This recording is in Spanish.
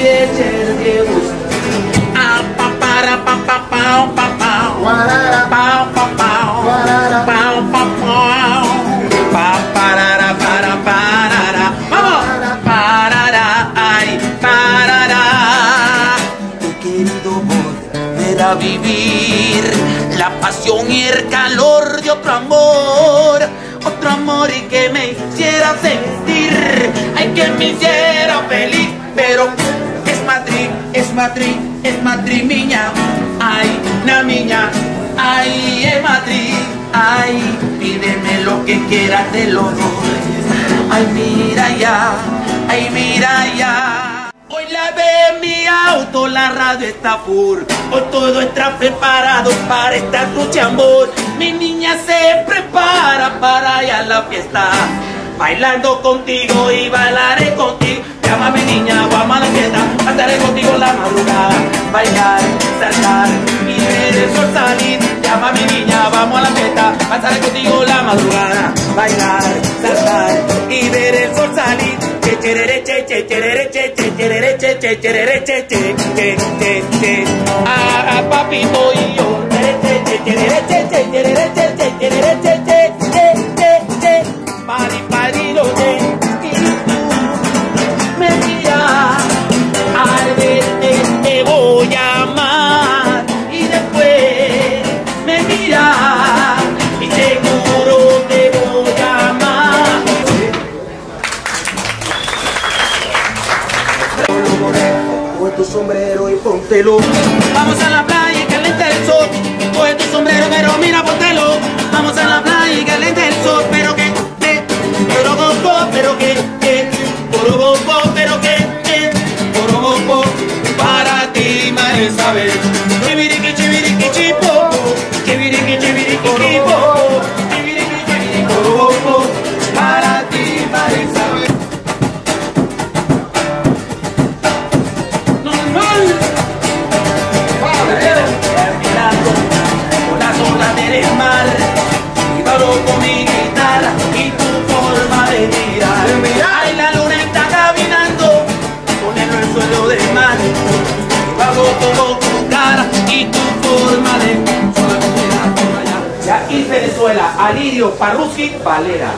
wieczór Diegust. A pa para pa pa pa pa pa. Guarara, Pa pa pa. Guarara. Pa pa pa. Pa parara para parara. Vamos. Parara ay parara. Tu querido amor verá vivir la pasión y el calor de otro amor. Otro amor y que me hiciera sentir, ay que me hiciera feliz, pero es Madrid, es Madrid, es Madrid miña, ay na miña, ay es Madrid, ay pídeme lo que quieras de los dos, ay mira ya, ay mira ya. Hoy la ve mi auto, la radio está full. Hoy todo está preparado para esta noche, amor. Mi niña se prepara para ir a la fiesta. Bailando contigo y bailaré contigo. Llama mi niña, vamos a la fiesta. Cantaré contigo la madrugada. Bailar, saltar y ver el sol salir. Llama mi niña, vamos a la fiesta. Pasaré contigo la madrugada. Bailar, saltar y ver el sol salir. Che, che, che, che, che, che, che, che, che, che, che, che. Papito y yo. Cherere, che, voy a amar. Y después me miras y seguro te voy a amar. coge tu sombrero y póntelo. Vamos a la playa ti, María Isabel. Chiviriqui, chiviriqui, chipopo. Chiviriqui, chiviriqui, chipopo. Para ti. Normal. Mirando por olas del mar y con mi guitarra y tu forma de mirar. Ay, Ya y Venezuela, Alirio Parruski Valera.